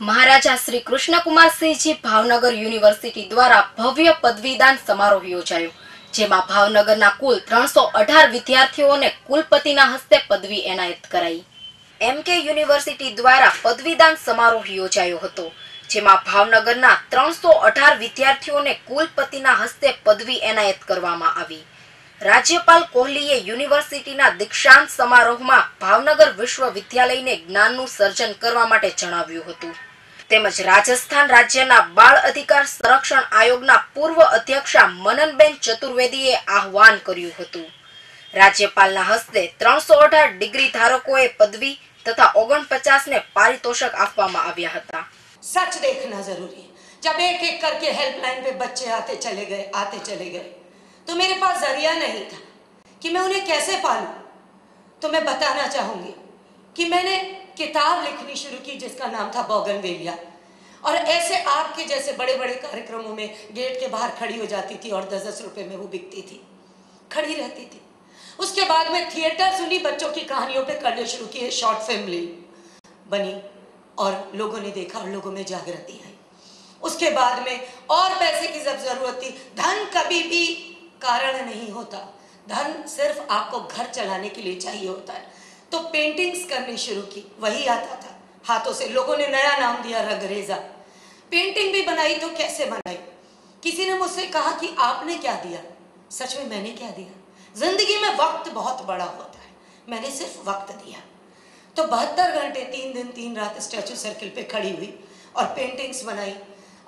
મહારાજા Shri Krishnakumarsinhji Bhavnagar university દ્વારા ભવ્ય પદવીદાન સમારોહ યોજાયો, જેમાં ભાવનગરના કુલ ત્રણસો અઢાર વિદ્યાર્થીઓને કુલપતિના હસ્તે પદવી એનાયત કરાઈ. એમ કે યુનિવર્સિટી દ્વારા પદવીદાન સમારોહ યોજાયો હતો, જેમાં ભાવનગરના ત્રણસો અઢાર વિદ્યાર્થીઓને કુલપતિના હસ્તે પદવી એનાયત કરવામાં આવી. રાજ્યપાલ કોહલીએ યુનિવર્સિટીના દીક્ષાંત સમારોહમાં ભાવનગર વિશ્વવિદ્યાલયને જ્ઞાનનું સર્જન કરવા માટે જણાવ્યું હતું તેમજ રાજસ્થાન રાજ્યના બાળ અધિકાર સંરક્ષણ આયોગના પૂર્વ અધ્યક્ષા મનનબેન ચતુર્વેદીએ આહવાન કર્યું હતું રાજ્યપાલના હસ્તે ત્રણસો અઢાર ડિગ્રી ધારકોએ પદવી તથા ઓગણપચાસ ને પારિતોષક આપવામાં આવ્યા હતા सच देखना जरूरी है जब एक एक करके हेल्पलाइन पे बच्चे आते चले गए आते चले गए तो मेरे पास ज़रिया नहीं था कि मैं उन्हें कैसे पालूं। तो मैं बताना चाहूँगी कि मैंने किताब लिखनी शुरू की जिसका नाम था बोगनवेलिया। और ऐसे आपके जैसे बड़े बड़े कार्यक्रमों में गेट के बाहर खड़ी हो जाती थी और दस दस रुपए में वो बिकती थी। खड़ी रहती थी। उसके बाद में थिएटर सुनी, बच्चों की कहानियों पे करने शुरू किए, शॉर्ट फ़िल्म बनी और लोगों ने देखा और लोगों में जागृति आई। उसके बाद में और पैसे की जब ज़रूरत थी, धन कभी भी कारण नहीं होता। धन सिर्फ़ आपको घर चलाने के लिए चाहिए होता है। तो पेंटिंग्स करनी शुरू की, वही आता था। हाथों से लोगों ने नया नाम दिया रंगरेजा। पेंटिंग भी बनाई तो कैसे बनाई? किसी ने मुझसे कहा कि आपने क्या दिया? सच में मैंने क्या दिया? ज़िंदगी में वक्त बहुत बड़ा होता है। मैंने सिर्फ़ वक्त दिया। तो बहत्तर घंटे, तीन दिन, तीन रात स्टैचू सर्किल पे खड़ी हुई और पेंटिंग्स बनाई।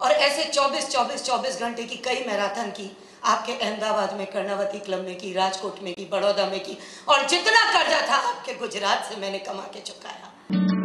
और ऐसे 24 24 24 घंटे की कई मैराथन की आपके अहमदाबाद में कर्णावती क्लब में की, राजकोट में की, बड़ौदा में की, और जितना कर्जा था आपके गुजरात से मैंने कमा के चुकाया।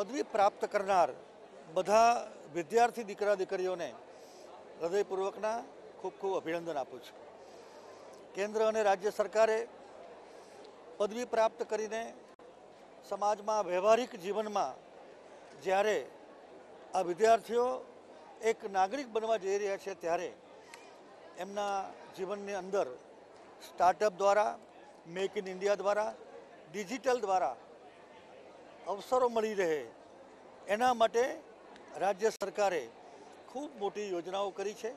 પદવી પ્રાપ્ત કરનાર બધા વિદ્યાર્થી દીકરા દીકરીઓને હૃદયપૂર્વકના ખૂબ ખૂબ અભિનંદન આપું છું કેન્દ્ર અને રાજ્ય સરકારે પદવી પ્રાપ્ત કરીને સમાજમાં વ્યવહારિક જીવનમાં જ્યારે આ વિદ્યાર્થીઓ એક નાગરિક બનવા જઈ રહ્યા છે ત્યારે એમના જીવનની અંદર સ્ટાર્ટઅપ દ્વારા મેક ઇન ઇન્ડિયા દ્વારા ડિજિટલ દ્વારા અવસરો મળી રહે. એના માટે રાજ્ય સરકારે ખૂબ મોટી યોજનાઓ કરી છે.